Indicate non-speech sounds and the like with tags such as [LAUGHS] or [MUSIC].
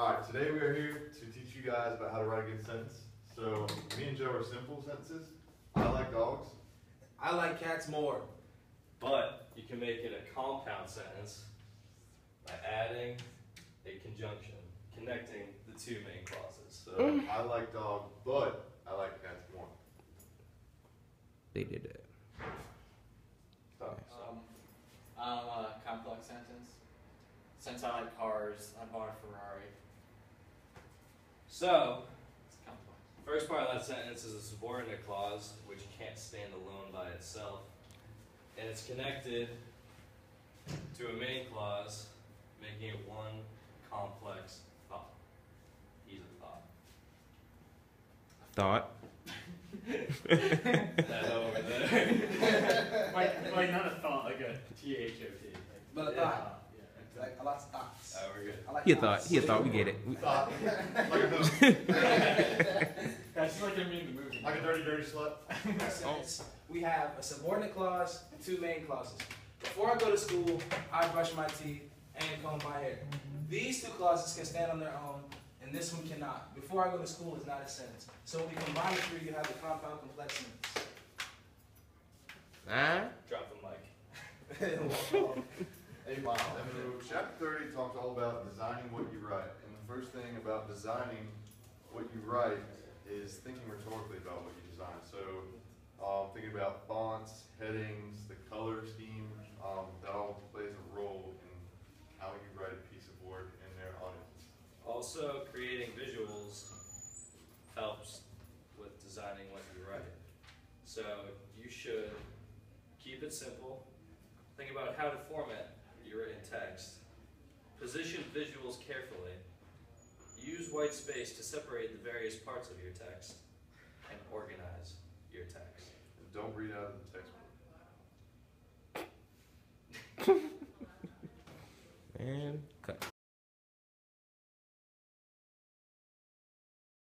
Alright, today we are here to teach you guys about how to write a good sentence. So, me and Joe are simple sentences. I like dogs. I like cats more. But you can make it a compound sentence by adding a conjunction, connecting the two main clauses. So, I like dog, but I like cats more. They did it. Stop. Um, um, a complex sentence. Since I like cars, I bought a Ferrari. So, It's first part of that sentence is a subordinate clause, which can't stand alone by itself. And it's connected to a main clause, making it one complex thought. He's a thought. Thought. [LAUGHS] That over there. like, like not a thought, like a T H O T. But a Yeah. thought. Yeah. Like a lot of. Oh, we're good. I like He a thought. He thought. We get it. We- Thought. [LAUGHS] like a hook. That's like I mean the movie. Like a dirty, dirty slut. That sentence, we have a subordinate clause two main clauses. Before I go to school, I brush my teeth and comb my hair. These two clauses can stand on their own, and this one cannot. Before I go to school is not a sentence. So when we combine the three, you have the compound complex sentence. Huh? Drop the mic. [LAUGHS] Hey, Mom. So, chapter thirty talks all about designing what you write. And the first thing about designing what you write is thinking rhetorically about what you design. So, um, thinking about fonts, headings, the color scheme, um, that all plays a role in how you write a piece of work in their audience. Also, creating visuals helps with designing what you write. So you should keep it simple. Think about how to format written text. Position visuals carefully. Use white space to separate the various parts of your text